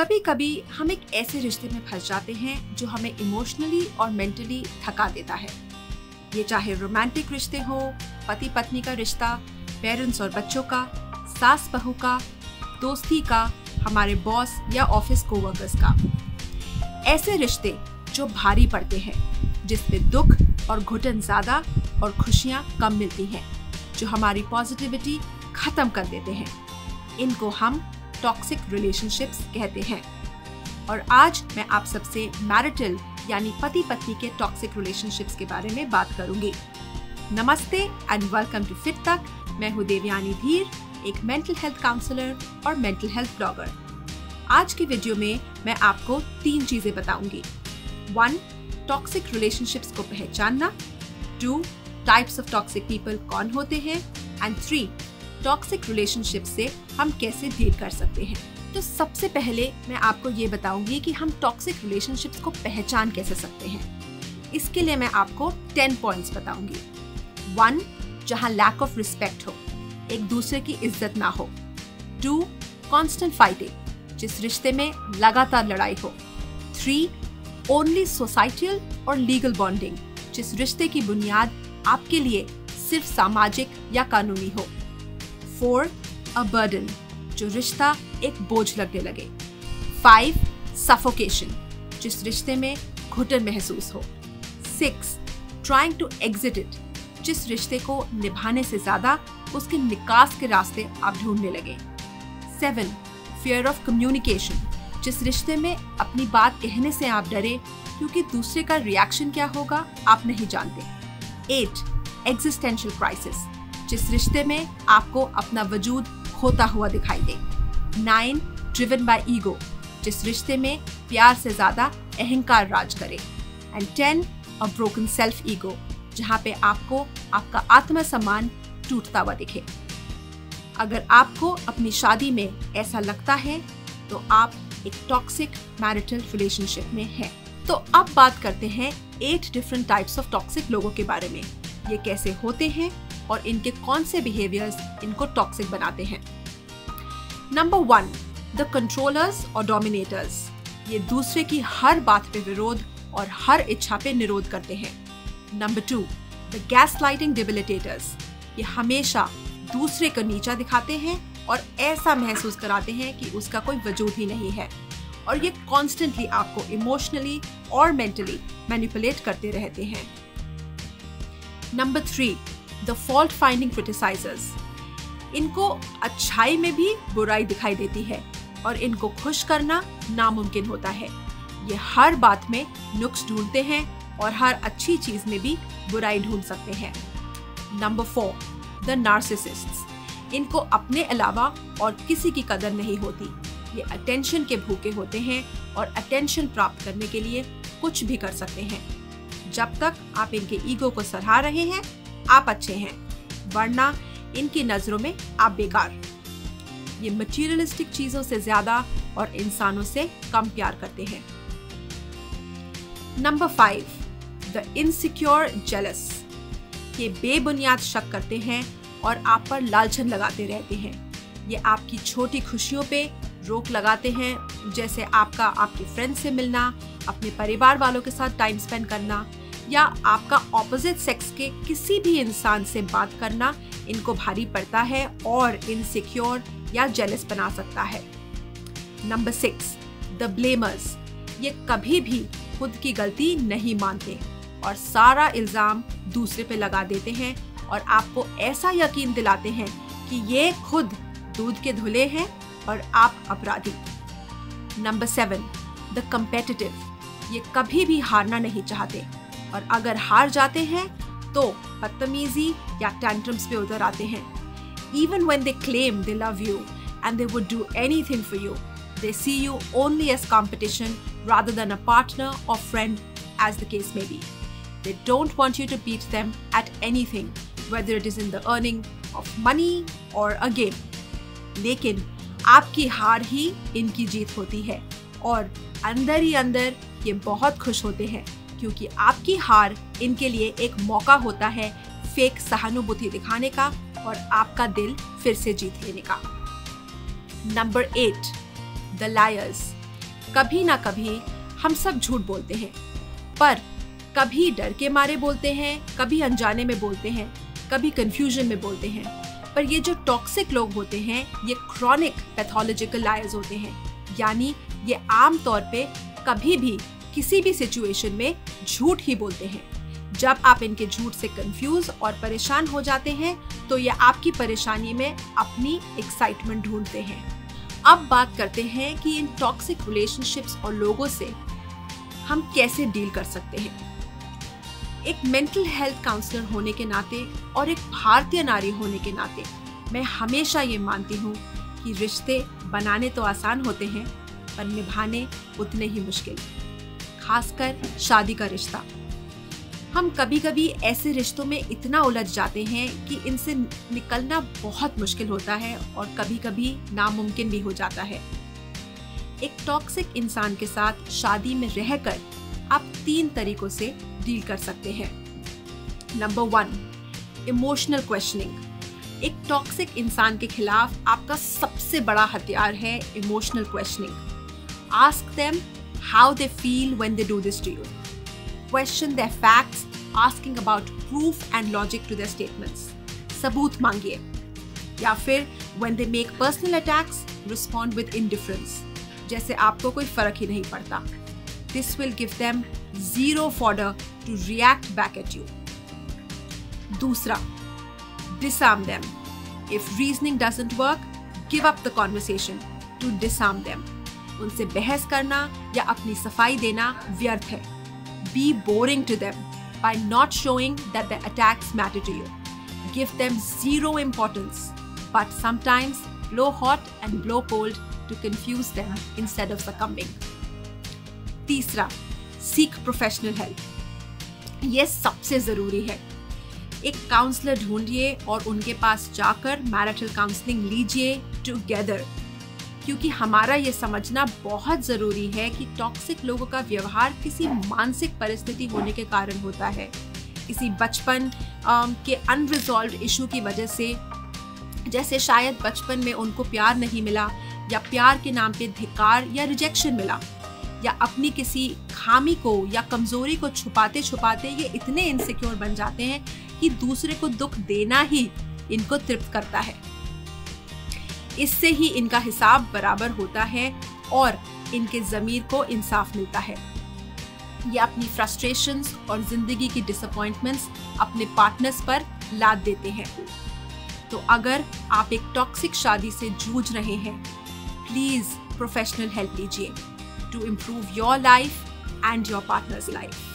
कभी कभी हम एक ऐसे रिश्ते में फंस जाते हैं जो हमें इमोशनली और मेंटली थका देता है। ये चाहे रोमांटिक रिश्ते हो पति पत्नी का रिश्ता पेरेंट्स और बच्चों का, सास बहू का, दोस्ती का, हमारे बॉस या ऑफ़िस कोवर्कर्स का। ऐसे रिश्ते जो भारी पड़ते हैं जिसमें दुख और घुटन ज़्यादा और खुशियाँ कम मिलती हैं, जो हमारी पॉजिटिविटी खत्म कर देते हैं। इनको हम टॉक्सिक रिलेशनशिप्स कहते हैं। और आज मैं आप सबसे मैरिटल यानी पति पत्नी के टॉक्सिक रिलेशनशिप्स के बारे में बात करूँगी। नमस्ते एंड वेलकम टू फिट तक मैं हूँ देवयानी धीर, एक मेंटल हेल्थ काउंसलर और मेंटल हेल्थ ब्लॉगर आज की वीडियो में मैं आपको तीन चीज़ें बताऊँगी। वन टॉक्सिक रिलेशनशिप्स को पहचानना। Two types of toxic people कौन होते हैं। एंड थ्री टॉक्सिक रिलेशनशिप से हम कैसे डील कर सकते हैं? तो सबसे पहले मैं आपको ये बताऊँगी कि हम टॉक्सिक रिलेशनशिप्स को पहचान कैसे सकते हैं। इसके लिए मैं आपको टेन पॉइंट्स बताऊँगी। वन जहाँ लैक ऑफ़ रिस्पेक्ट हो, एक दूसरे की इज़्ज़त ना हो। टू कॉन्स्टेंट फाइटिंग जिस रिश्ते में लगातार लड़ाई हो। थ्री ओनली सोसाइटियल और लीगल बॉन्डिंग जिस रिश्ते की बुनियाद आपके लिए सिर्फ़ सामाजिक या कानूनी हो। फोर अ बर्डन जो रिश्ता एक बोझ लगने लगे। फाइव सफोकेशन जिस रिश्ते में घुटन महसूस हो। Six trying to exit it जिस रिश्ते को निभाने से ज़्यादा उसके निकास के रास्ते आप ढूँढने लगे। सेवन फियर ऑफ़ कम्युनिकेशन जिस रिश्ते में अपनी बात कहने से आप डरे, क्योंकि दूसरे का रिएक्शन क्या होगा, आप नहीं जानते। एट एग्जिस्टेंशियल क्राइसिस जिस रिश्ते में आपको अपना वजूद खोता हुआ दिखाई दे। नाइन ड्रिवन बाय ईगो जिस रिश्ते में प्यार से ज़्यादा अहंकार राज करे। And ten a broken self ego जहाँ पे आपको आपका आत्मसम्मान टूटता हुआ दिखे। अगर आपको अपनी शादी में ऐसा लगता है तो आप एक टॉक्सिक मैरिटल रिलेशनशिप में हैं। तो अब बात करते हैं at different types of toxic लोगों के बारे में। ये कैसे होते हैं? और इनके कौन से बिहेवियर्स इनको टॉक्सिक बनाते हैं। नंबर वन द कंट्रोलर्स और डोमिनेटर्स ये दूसरे की हर बात पे विरोध और हर इच्छा पे निरोध करते हैं। Number two the gas lighting debilitators ये हमेशा दूसरे को नीचा दिखाते हैं और ऐसा महसूस कराते हैं कि उसका कोई वजूद ही नहीं है। और ये कॉन्स्टेंटली आपको इमोशनली और मेंटली मैनिपुलेट करते रहते हैं। Number three the fault finding criticisers इनको अच्छाई में भी बुराई दिखाई देती है और इनको खुश करना नामुमकिन होता है। ये हर बात में नुक्स ढूंढते हैं और हर अच्छी चीज़ में भी बुराई ढूंढ सकते हैं। नंबर फोर द नार्सिसिस्ट इनको अपने अलावा और किसी की कदर नहीं होती। ये अटेंशन के भूखे होते हैं और अटेंशन प्राप्त करने के लिए कुछ भी कर सकते हैं। जब तक आप इनके ईगो को सराह रहे हैं आप अच्छे हैं, वरना इनकी नज़रों में आप बेकार। ये मटीरियलिस्टिक चीज़ों से ज़्यादा और इंसानों से कम प्यार करते हैं। Number five the insecure jealous ये बेबुनियाद शक करते हैं और आप पर लालचन लगाते रहते हैं। ये आपकी छोटी खुशियों पे रोक लगाते हैं, जैसे आपका आपके फ्रेंड से मिलना, अपने परिवार वालों के साथ टाइम स्पेंड करना या आपका ऑपोजिट सेक्स के किसी भी इंसान से बात करना इनको भारी पड़ता है और इनसिक्योर या जेलस बना सकता है। नंबर सिक्स द ब्लेमर्स ये कभी भी खुद की गलती नहीं मानते और सारा इल्ज़ाम दूसरे पे लगा देते हैं और आपको ऐसा यकीन दिलाते हैं कि ये खुद दूध के धुले हैं और आप अपराधी। नंबर सेवन द कम्पेटिटिव ये कभी भी हारना नहीं चाहते। और अगर हार जाते हैं तो बदतमीजी या टेंट्रम्स पे उतर आते हैं। Even when they claim they love you and they would do anything for you they see you only as competition rather than a partner और friend as the case may be they don't want you to beat them at anything whether it is in the earning of money और a game लेकिन आपकी हार ही इनकी जीत होती है और अंदर ही अंदर ये बहुत खुश होते हैं। क्योंकि आपकी हार इनके लिए एक मौका होता है फेक सहानुभूति दिखाने का और आपका दिल फिर से जीत लेने का। नंबर एट द लायर्स कभी ना कभी हम सब झूठ बोलते हैं, पर कभी डर के मारे बोलते हैं, कभी अनजाने में बोलते हैं, कभी कंफ्यूजन में बोलते हैं। पर ये जो टॉक्सिक लोग होते हैं, ये क्रॉनिक पैथोलॉजिकल लायर्स होते हैं। यानी ये आम तौर पे कभी भी किसी भी सिचुएशन में झूठ ही बोलते हैं। जब आप इनके झूठ से कंफ्यूज और परेशान हो जाते हैं तो ये आपकी परेशानी में अपनी एक्साइटमेंट ढूंढते हैं। अब बात करते हैं कि इन टॉक्सिक रिलेशनशिप्स और लोगों से हम कैसे डील कर सकते हैं। एक मेंटल हेल्थ काउंसलर होने के नाते और एक भारतीय नारी होने के नाते मैं हमेशा ये मानती हूँ कि रिश्ते बनाने तो आसान होते हैं, पर निभाने उतने ही मुश्किल। खासकर शादी का रिश्ता। हम कभी कभी ऐसे रिश्तों में इतना उलझ जाते हैं कि इनसे निकलना बहुत मुश्किल होता है और कभी कभी नामुमकिन भी हो जाता है। एक टॉक्सिक इंसान के साथ शादी में रहकर आप तीन तरीकों से डील कर सकते हैं। नंबर वन इमोशनल क्वेश्चनिंग एक टॉक्सिक इंसान के खिलाफ आपका सबसे बड़ा हथियार है emotional questioning ask them How they feel when they do this to you question their facts asking about proof and logic to their statements सबूत मांगिए या फिर when they make personal attacks respond with indifference जैसे आपको कोई फर्क ही नहीं पड़ता This will give them zero fodder to react back at you. Dusra, disarm them. If reasoning doesn't work, give up the conversation to disarm them. उनसे बहस करना या अपनी सफ़ाई देना व्यर्थ है। Be boring to them by not showing that the attacks matter to you give them zero importance but sometimes blow hot and blow cold to confuse them instead of succumbing तीसरा सीख प्रोफेशनल हेल्प ये सबसे ज़रूरी है। एक counsellor ढूंढिए और उनके पास जाकर मैरिटल काउंसलिंग लीजिए टुगेदर क्योंकि हमारा ये समझना बहुत ज़रूरी है कि टॉक्सिक लोगों का व्यवहार किसी मानसिक परिस्थिति होने के कारण होता है। किसी बचपन के अनरिजॉल्व इशू की वजह से, जैसे शायद बचपन में उनको प्यार नहीं मिला, या प्यार के नाम पे धिकार या रिजेक्शन मिला, या अपनी किसी खामी को या कमज़ोरी को छुपाते छुपाते ये इतने इनसिक्योर बन जाते हैं कि दूसरे को दुख देना ही इनको तृप्त करता है। इससे ही इनका हिसाब बराबर होता है और इनके ज़मीर को इंसाफ मिलता है। ये अपनी फ्रस्ट्रेशंस और ज़िंदगी की डिसअपॉइंटमेंट्स अपने पार्टनर्स पर लाद देते हैं। तो अगर आप एक टॉक्सिक शादी से जूझ रहे हैं प्लीज़ प्रोफेशनल हेल्प लीजिए। To improve your life and your partner's life.